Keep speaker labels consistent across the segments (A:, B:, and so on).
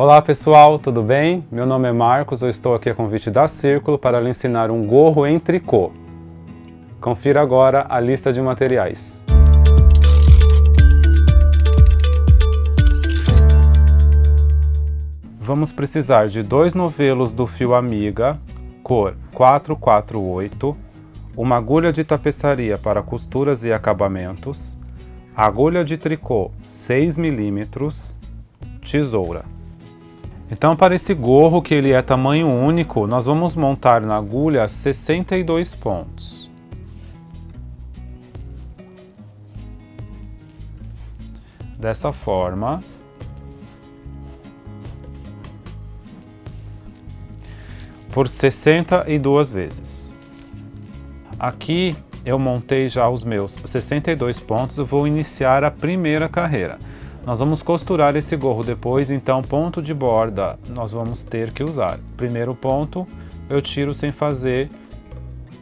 A: Olá pessoal, tudo bem? Meu nome é Marcos, eu estou aqui a convite da Círculo para lhe ensinar um gorro em tricô. Confira agora a lista de materiais. Vamos precisar de dois novelos do fio Amiga, cor 448, uma agulha de tapeçaria para costuras e acabamentos, agulha de tricô 6 mm, tesoura. Então para esse gorro, que ele é tamanho único, nós vamos montar na agulha 62 pontos. Dessa forma. Por 62 vezes. Aqui eu montei já os meus 62 pontos, eu vou iniciar a primeira carreira. Nós vamos costurar esse gorro depois, então ponto de borda nós vamos ter que usar. Primeiro ponto eu tiro sem fazer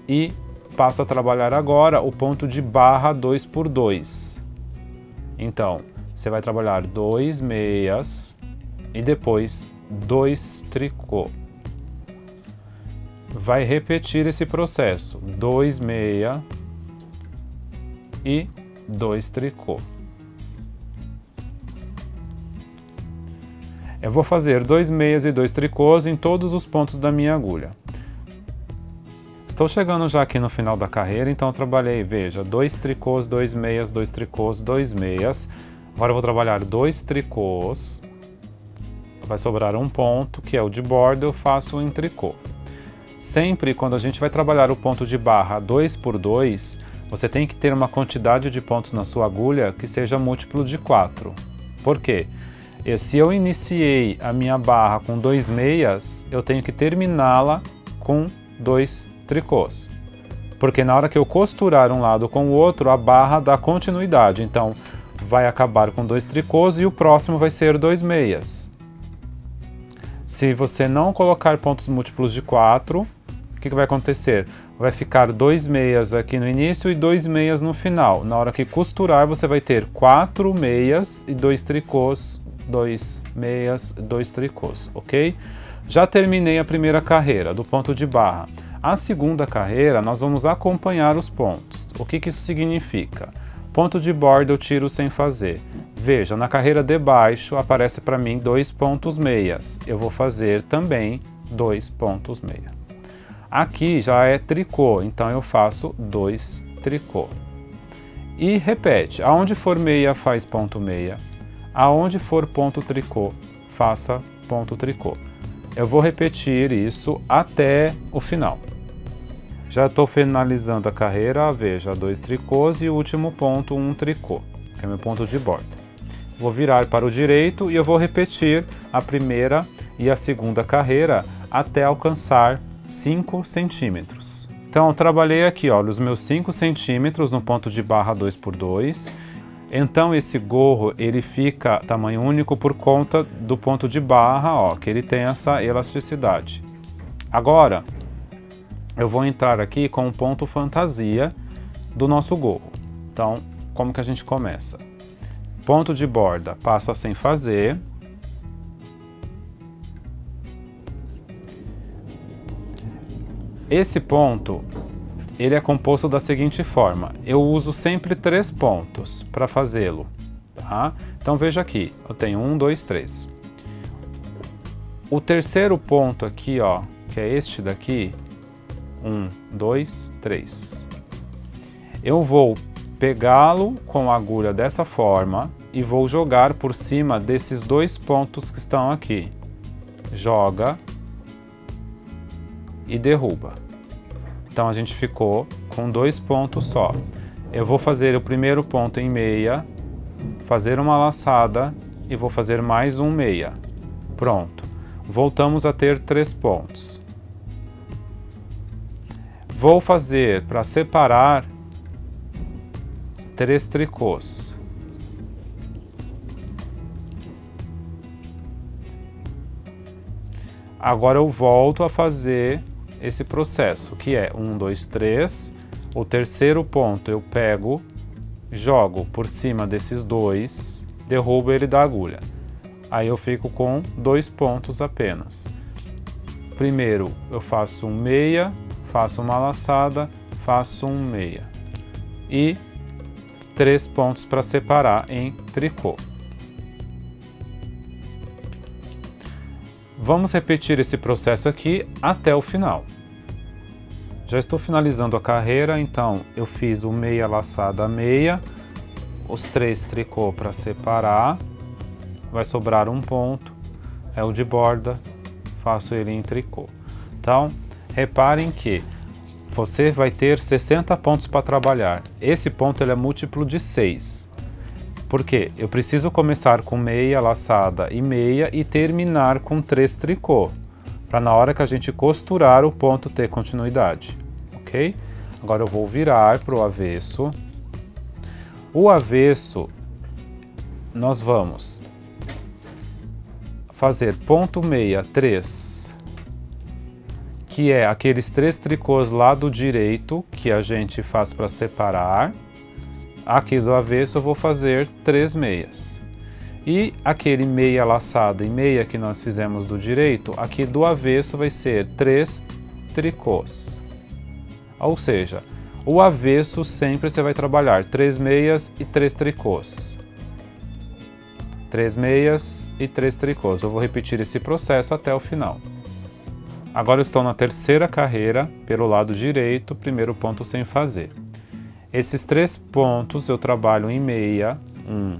A: e passo a trabalhar agora o ponto de barra 2 por 2. Então, você vai trabalhar dois meias e depois dois tricô. Vai repetir esse processo, dois meia e dois tricô. Eu vou fazer dois meias e dois tricôs em todos os pontos da minha agulha. Estou chegando já aqui no final da carreira, então trabalhei, veja, dois tricôs, dois meias, dois tricôs, dois meias. Agora eu vou trabalhar dois tricôs. Vai sobrar um ponto, que é o de borda, eu faço em tricô. Sempre quando a gente vai trabalhar o ponto de barra 2 por 2, você tem que ter uma quantidade de pontos na sua agulha que seja múltiplo de 4. Por quê? E se eu iniciei a minha barra com dois meias, eu tenho que terminá-la com dois tricôs. Porque na hora que eu costurar um lado com o outro, a barra dá continuidade. Então, vai acabar com dois tricôs e o próximo vai ser dois meias. Se você não colocar pontos múltiplos de 4, o que, que vai acontecer? Vai ficar dois meias aqui no início e dois meias no final. Na hora que costurar, você vai ter quatro meias e dois tricôs dois meias, dois tricôs, ok? Já terminei a primeira carreira do ponto de barra. A segunda carreira nós vamos acompanhar os pontos. O que, que isso significa? Ponto de borda eu tiro sem fazer. Veja, na carreira de baixo aparece para mim dois pontos meias. Eu vou fazer também dois pontos meia. Aqui já é tricô, então eu faço dois tricô. E repete, aonde for meia faz ponto meia, Aonde for ponto tricô, faça ponto tricô. Eu vou repetir isso até o final. Já estou finalizando a carreira, veja, dois tricôs e o último ponto, um tricô, que é meu ponto de borda. Vou virar para o direito e eu vou repetir a primeira e a segunda carreira até alcançar 5 centímetros. Então, trabalhei aqui, olha, os meus 5 centímetros no ponto de barra 2 por 2 então esse gorro ele fica tamanho único por conta do ponto de barra, ó, que ele tem essa elasticidade. Agora eu vou entrar aqui com o ponto fantasia do nosso gorro. Então, como que a gente começa? Ponto de borda passa sem fazer. Esse ponto ele é composto da seguinte forma. Eu uso sempre três pontos para fazê-lo. Tá? Então veja aqui, eu tenho um, dois, três. O terceiro ponto aqui, ó, que é este daqui, um, dois, três. Eu vou pegá-lo com a agulha dessa forma e vou jogar por cima desses dois pontos que estão aqui. Joga e derruba. Então a gente ficou com dois pontos só. Eu vou fazer o primeiro ponto em meia, fazer uma laçada e vou fazer mais um meia. Pronto. Voltamos a ter três pontos. Vou fazer para separar três tricôs. Agora eu volto a fazer esse processo, que é 1, 2, 3. O terceiro ponto eu pego, jogo por cima desses dois, derrubo ele da agulha. Aí eu fico com dois pontos apenas. Primeiro eu faço um meia, faço uma laçada, faço um meia. E três pontos para separar em tricô. Vamos repetir esse processo aqui até o final. Já estou finalizando a carreira, então eu fiz o meia laçada meia, os três tricô para separar, vai sobrar um ponto, é o de borda, faço ele em tricô. Então, reparem que você vai ter 60 pontos para trabalhar. Esse ponto ele é múltiplo de 6. Porque eu preciso começar com meia laçada e meia e terminar com três tricô para na hora que a gente costurar o ponto ter continuidade, ok? Agora eu vou virar para o avesso. O avesso, nós vamos fazer ponto meia, três, que é aqueles três tricôs lá do direito que a gente faz para separar. Aqui do avesso eu vou fazer três meias. E aquele meia laçada e meia que nós fizemos do direito, aqui do avesso vai ser três tricôs. Ou seja, o avesso sempre você vai trabalhar três meias e três tricôs. Três meias e três tricôs. Eu vou repetir esse processo até o final. Agora estou na terceira carreira, pelo lado direito, primeiro ponto sem fazer. Esses três pontos eu trabalho em meia, um,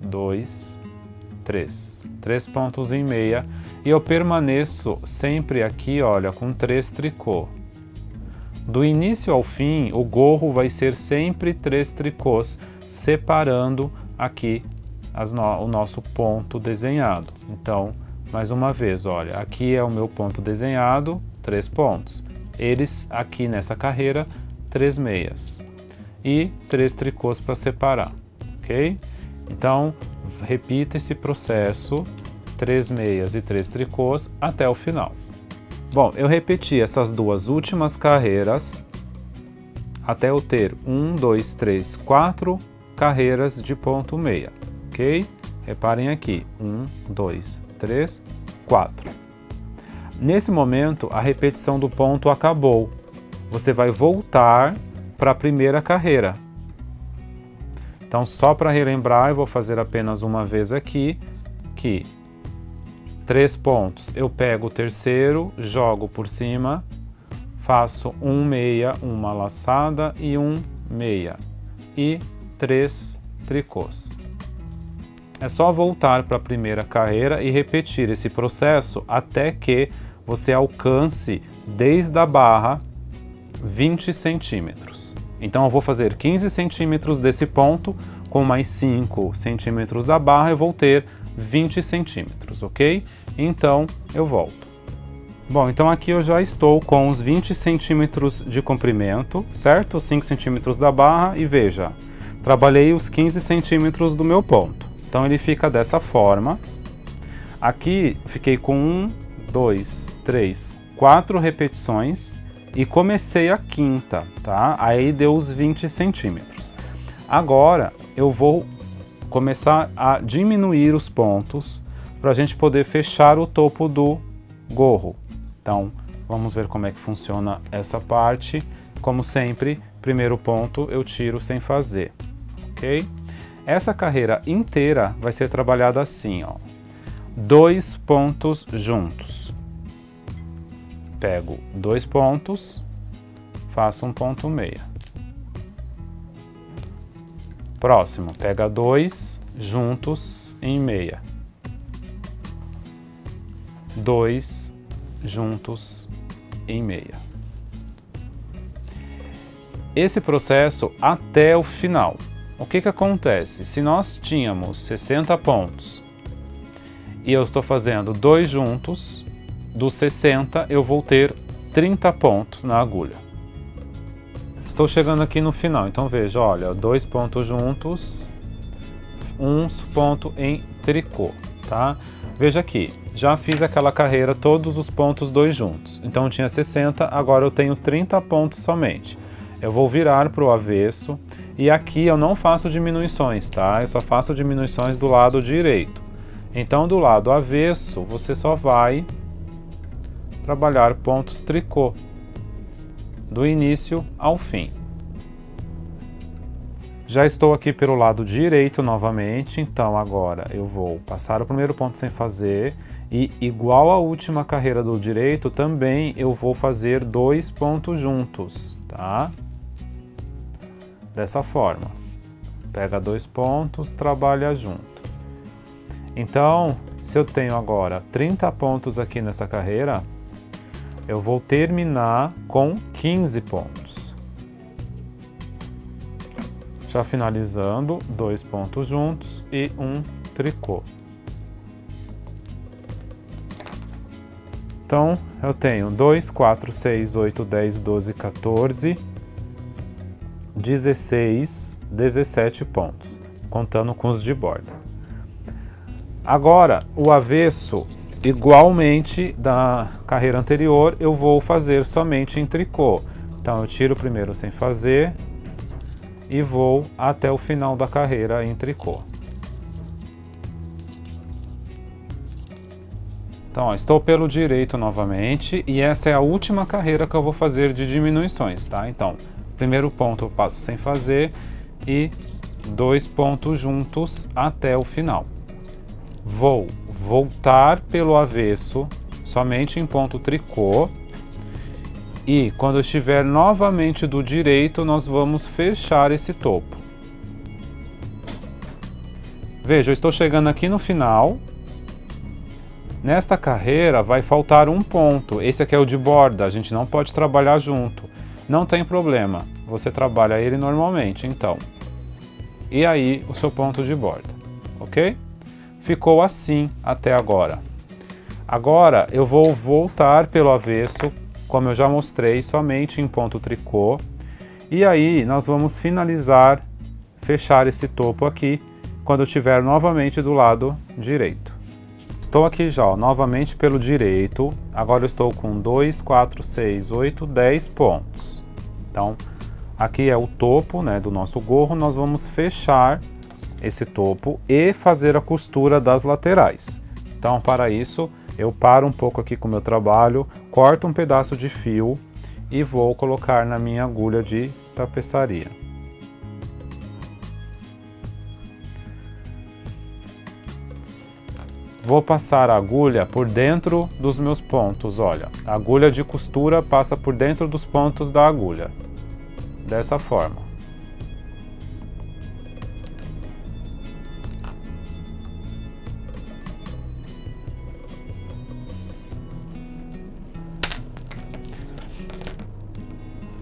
A: dois, três. Três pontos em meia e eu permaneço sempre aqui, olha, com três tricô. Do início ao fim, o gorro vai ser sempre três tricôs, separando aqui no, o nosso ponto desenhado. Então, mais uma vez, olha, aqui é o meu ponto desenhado, três pontos. Eles aqui nessa carreira, três meias e três tricôs para separar, ok? Então, repita esse processo, três meias e três tricôs, até o final. Bom, eu repeti essas duas últimas carreiras até eu ter um, dois, três, quatro carreiras de ponto meia, ok? Reparem aqui, um, dois, três, quatro. Nesse momento, a repetição do ponto acabou. Você vai voltar para a primeira carreira, então, só para relembrar, eu vou fazer apenas uma vez aqui, que três pontos, eu pego o terceiro, jogo por cima, faço um meia, uma laçada e um meia, e três tricôs. É só voltar para a primeira carreira e repetir esse processo até que você alcance desde a barra 20 centímetros. Então eu vou fazer 15 centímetros desse ponto, com mais 5 centímetros da barra, eu vou ter 20 centímetros, ok? Então eu volto. Bom, então aqui eu já estou com os 20 centímetros de comprimento, certo? 5 centímetros da barra e veja, trabalhei os 15 centímetros do meu ponto. Então ele fica dessa forma. Aqui fiquei com 1, 2, 3, 4 repetições e comecei a quinta, tá? Aí deu os 20 centímetros. Agora eu vou começar a diminuir os pontos para a gente poder fechar o topo do gorro. Então vamos ver como é que funciona essa parte. Como sempre, primeiro ponto eu tiro sem fazer, ok? Essa carreira inteira vai ser trabalhada assim, ó. Dois pontos juntos pego dois pontos, faço um ponto meia. Próximo, pega dois juntos em meia. Dois juntos em meia. Esse processo até o final. O que, que acontece? Se nós tínhamos 60 pontos e eu estou fazendo dois juntos, dos 60 eu vou ter 30 pontos na agulha. Estou chegando aqui no final, então veja, olha, dois pontos juntos, um ponto em tricô, tá? Veja aqui, já fiz aquela carreira todos os pontos dois juntos, então tinha 60, agora eu tenho 30 pontos somente. Eu vou virar para o avesso e aqui eu não faço diminuições, tá? Eu só faço diminuições do lado direito. Então, do lado avesso, você só vai trabalhar pontos tricô do início ao fim. Já estou aqui pelo lado direito novamente, então agora eu vou passar o primeiro ponto sem fazer e igual à última carreira do direito, também eu vou fazer dois pontos juntos, tá? Dessa forma. Pega dois pontos, trabalha junto. Então, se eu tenho agora 30 pontos aqui nessa carreira, eu vou terminar com 15 pontos. Já finalizando, dois pontos juntos e um tricô. Então, eu tenho 2, 4, 6, 8, 10, 12, 14, 16, 17 pontos, contando com os de borda. Agora, o avesso Igualmente da carreira anterior, eu vou fazer somente em tricô. Então eu tiro primeiro sem fazer e vou até o final da carreira em tricô. Então, ó, estou pelo direito novamente e essa é a última carreira que eu vou fazer de diminuições, tá? Então, primeiro ponto eu passo sem fazer e dois pontos juntos até o final. Vou voltar pelo avesso, somente em ponto tricô. E quando estiver novamente do direito, nós vamos fechar esse topo. Veja, eu estou chegando aqui no final. Nesta carreira vai faltar um ponto. Esse aqui é o de borda, a gente não pode trabalhar junto. Não tem problema, você trabalha ele normalmente, então. E aí o seu ponto de borda, ok? Ficou assim até agora. Agora eu vou voltar pelo avesso, como eu já mostrei, somente em ponto tricô. E aí nós vamos finalizar, fechar esse topo aqui, quando eu estiver novamente do lado direito. Estou aqui já, ó, novamente pelo direito. Agora eu estou com 2, 4, 6, 8, 10 pontos. Então, aqui é o topo né, do nosso gorro. Nós vamos fechar esse topo e fazer a costura das laterais. Então, para isso, eu paro um pouco aqui com o meu trabalho, corto um pedaço de fio e vou colocar na minha agulha de tapeçaria. Vou passar a agulha por dentro dos meus pontos, olha. A agulha de costura passa por dentro dos pontos da agulha. Dessa forma.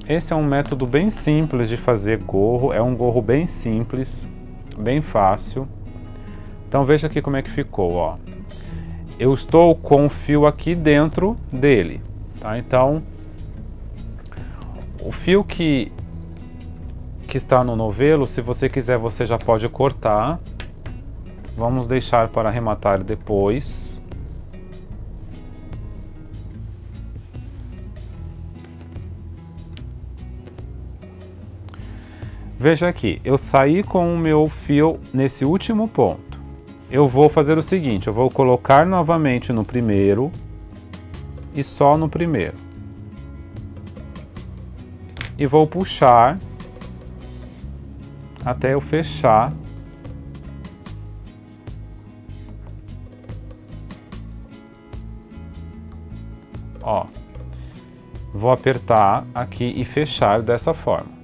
A: Esse é um método bem simples de fazer gorro, é um gorro bem simples, bem fácil. Então veja aqui como é que ficou, ó. Eu estou com o fio aqui dentro dele, tá? Então, o fio que, que está no novelo, se você quiser, você já pode cortar. Vamos deixar para arrematar depois. Veja aqui, eu saí com o meu fio nesse último ponto. Eu vou fazer o seguinte, eu vou colocar novamente no primeiro e só no primeiro. E vou puxar até eu fechar Ó, vou apertar aqui e fechar dessa forma.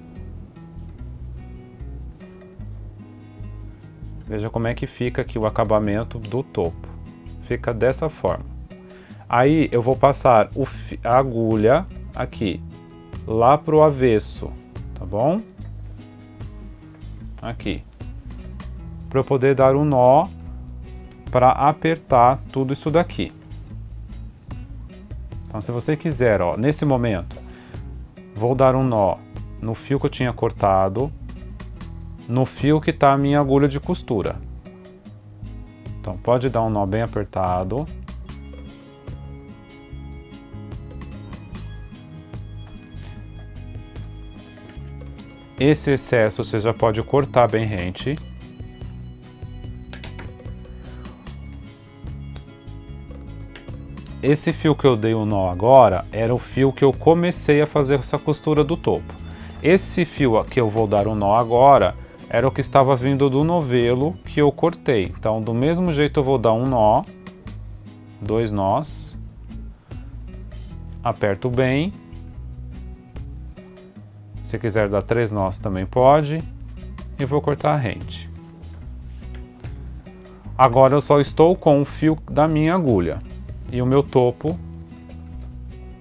A: Veja como é que fica aqui o acabamento do topo. Fica dessa forma. Aí eu vou passar a agulha aqui, lá pro avesso, tá bom? Aqui. Para eu poder dar um nó para apertar tudo isso daqui. Então se você quiser, ó, nesse momento, vou dar um nó no fio que eu tinha cortado, no fio que está a minha agulha de costura. Então pode dar um nó bem apertado. Esse excesso você já pode cortar bem rente. esse fio que eu dei o um nó agora era o fio que eu comecei a fazer essa costura do topo. Esse fio que eu vou dar o um nó agora era o que estava vindo do novelo que eu cortei. Então, do mesmo jeito eu vou dar um nó, dois nós, aperto bem. Se quiser dar três nós também pode. E vou cortar a rente. Agora eu só estou com o fio da minha agulha. E o meu topo,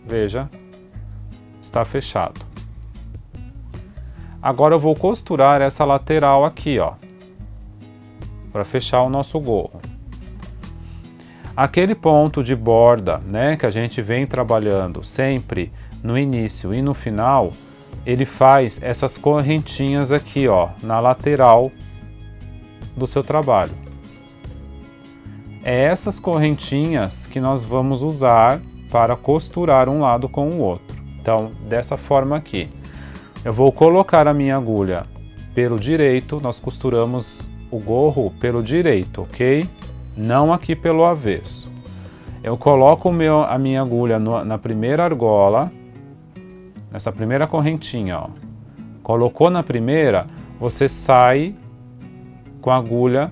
A: veja, está fechado. Agora eu vou costurar essa lateral aqui, ó, para fechar o nosso gorro. Aquele ponto de borda, né, que a gente vem trabalhando sempre no início e no final, ele faz essas correntinhas aqui, ó, na lateral do seu trabalho. É essas correntinhas que nós vamos usar para costurar um lado com o outro. Então, dessa forma aqui. Eu vou colocar a minha agulha pelo direito, nós costuramos o gorro pelo direito, ok? Não aqui pelo avesso. Eu coloco meu, a minha agulha no, na primeira argola, nessa primeira correntinha, ó. Colocou na primeira, você sai com a agulha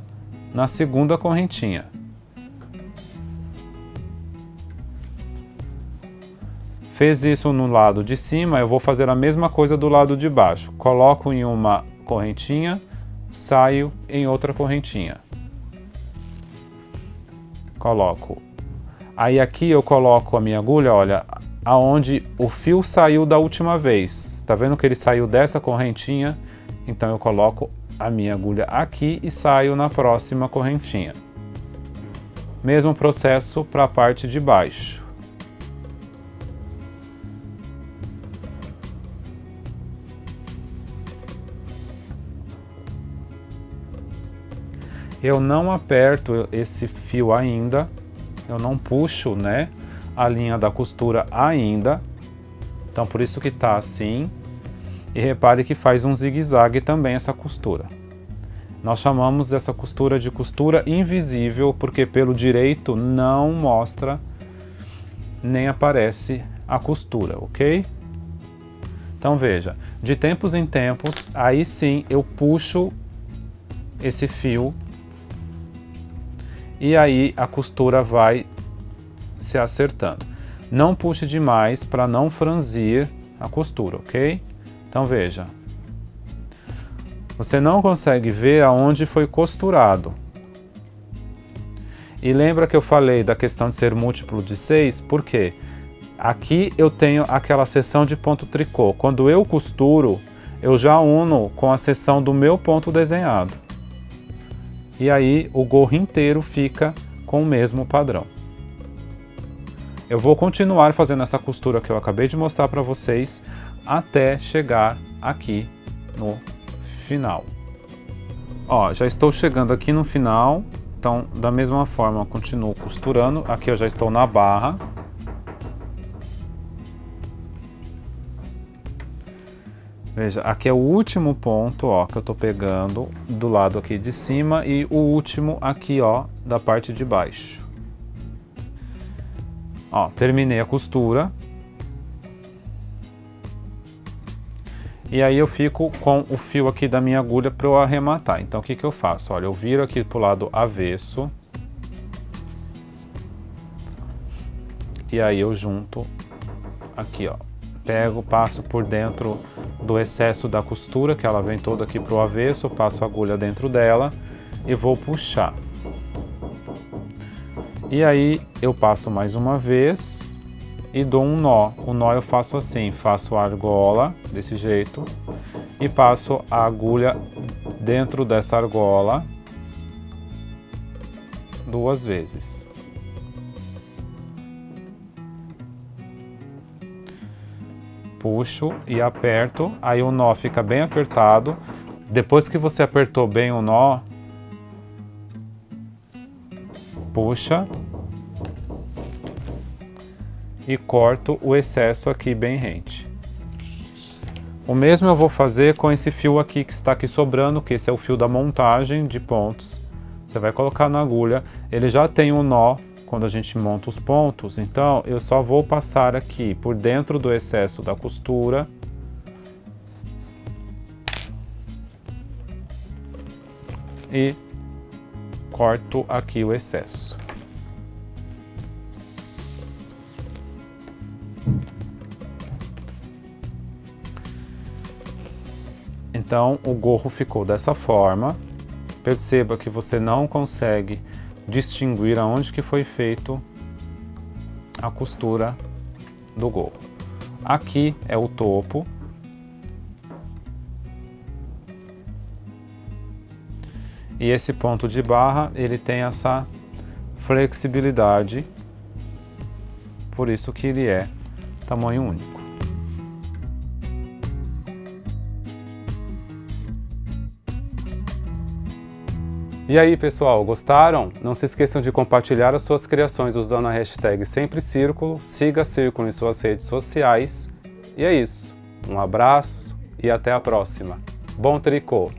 A: na segunda correntinha. Fez isso no lado de cima, eu vou fazer a mesma coisa do lado de baixo. Coloco em uma correntinha, saio em outra correntinha. Coloco. Aí aqui eu coloco a minha agulha, olha, aonde o fio saiu da última vez. Tá vendo que ele saiu dessa correntinha? Então eu coloco a minha agulha aqui e saio na próxima correntinha. Mesmo processo para a parte de baixo. Eu não aperto esse fio ainda, eu não puxo, né, a linha da costura ainda. Então por isso que tá assim. E repare que faz um zigue-zague também essa costura. Nós chamamos essa costura de costura invisível porque pelo direito não mostra nem aparece a costura, ok? Então veja, de tempos em tempos, aí sim eu puxo esse fio e aí a costura vai se acertando. Não puxe demais para não franzir a costura, ok? Então veja, você não consegue ver aonde foi costurado. E lembra que eu falei da questão de ser múltiplo de 6? Por quê? Aqui eu tenho aquela seção de ponto tricô. Quando eu costuro, eu já uno com a seção do meu ponto desenhado e aí o gorro inteiro fica com o mesmo padrão. Eu vou continuar fazendo essa costura que eu acabei de mostrar para vocês até chegar aqui no final. Ó, já estou chegando aqui no final, então da mesma forma continuo costurando. Aqui eu já estou na barra, Veja, aqui é o último ponto, ó, que eu tô pegando do lado aqui de cima e o último aqui, ó, da parte de baixo. Ó, terminei a costura. E aí eu fico com o fio aqui da minha agulha para eu arrematar. Então o que que eu faço? Olha, eu viro aqui pro lado avesso. E aí eu junto aqui, ó pego, passo por dentro do excesso da costura, que ela vem toda aqui para o avesso, passo a agulha dentro dela e vou puxar. E aí eu passo mais uma vez e dou um nó. O nó eu faço assim, faço a argola desse jeito e passo a agulha dentro dessa argola duas vezes. Puxo e aperto, aí o nó fica bem apertado. Depois que você apertou bem o nó, puxa e corto o excesso aqui bem rente. O mesmo eu vou fazer com esse fio aqui que está aqui sobrando, que esse é o fio da montagem de pontos. Você vai colocar na agulha, ele já tem um nó quando a gente monta os pontos, então eu só vou passar aqui por dentro do excesso da costura e corto aqui o excesso. Então o gorro ficou dessa forma. Perceba que você não consegue distinguir aonde que foi feito a costura do gorro. Aqui é o topo. E esse ponto de barra, ele tem essa flexibilidade, por isso que ele é tamanho único. E aí pessoal, gostaram? Não se esqueçam de compartilhar as suas criações usando a hashtag Sempre Círculo, siga Círculo em suas redes sociais. E é isso, um abraço e até a próxima. Bom tricô!